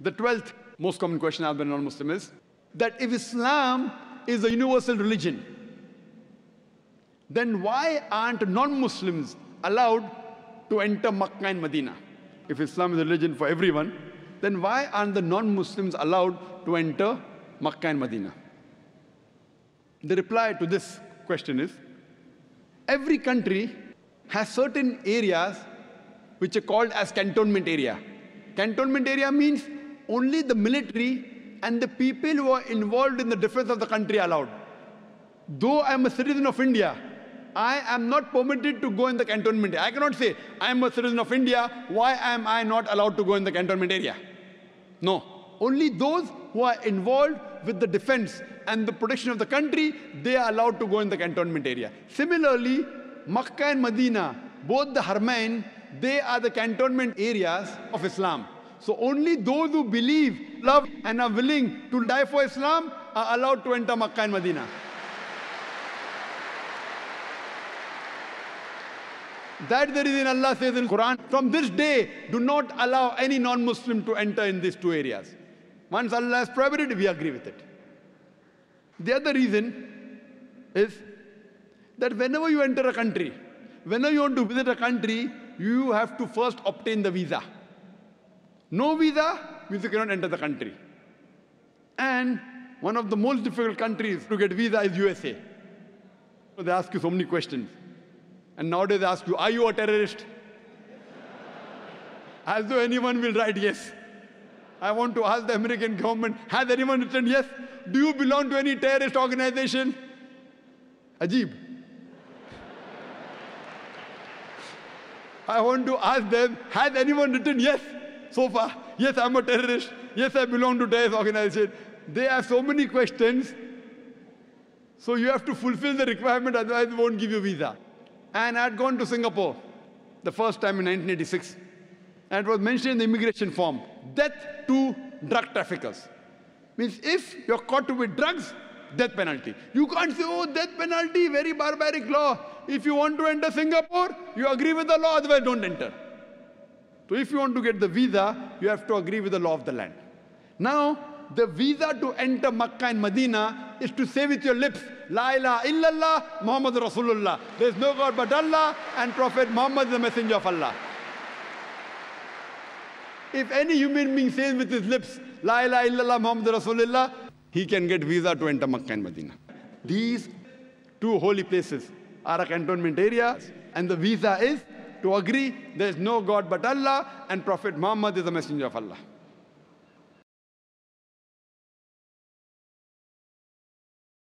The twelfth most common question asked by non-Muslim is that if Islam is a universal religion, then why aren't non-Muslims allowed to enter Makkah and Medina? If Islam is a religion for everyone, then why aren't the non-Muslims allowed to enter Makkah and Medina? The reply to this question is, every country has certain areas which are called as cantonment area. Cantonment area means only the military and the people who are involved in the defense of the country allowed. Though I am a citizen of India, I am not permitted to go in the cantonment. I cannot say, I am a citizen of India, why am I not allowed to go in the cantonment area? No. Only those who are involved with the defense and the protection of the country, they are allowed to go in the cantonment area. Similarly, Makkah and Medina, both the Haramain, they are the cantonment areas of Islam. So only those who believe, love, and are willing to die for Islam are allowed to enter Makkah and Medina. That the reason Allah says in Quran, from this day, do not allow any non-Muslim to enter in these two areas. Once Allah has prohibited, we agree with it. The other reason is that whenever you enter a country, whenever you want to visit a country, you have to first obtain the visa. No visa means you cannot enter the country. And one of the most difficult countries to get visa is USA. So they ask you so many questions. And nowadays they ask you, are you a terrorist? As though anyone will write yes. I want to ask the American government, has anyone written yes? Do you belong to any terrorist organization? Ajib. I want to ask them, has anyone written yes so far? Yes, I'm a terrorist. Yes, I belong to terrorist organization. They have so many questions. So you have to fulfill the requirement, otherwise they won't give you visa. And I had gone to Singapore the first time in 1986. And it was mentioned in the immigration form, death to drug traffickers. Means if you're caught with drugs, death penalty. You can't say, oh, death penalty, very barbaric law. If you want to enter Singapore, you agree with the law, otherwise don't enter. So if you want to get the visa, you have to agree with the law of the land. Now, the visa to enter Makkah and Medina is to say with your lips, La ilaha illallah, Muhammad Rasulullah. There is no God but Allah and Prophet Muhammad is the messenger of Allah. If any human being says with his lips, La ilaha illallah, Muhammad Rasulullah, he can get visa to enter Makkah and Medina. These two holy places are a cantonment area, and the visa is to agree there is no God but Allah and Prophet Muhammad is the messenger of Allah.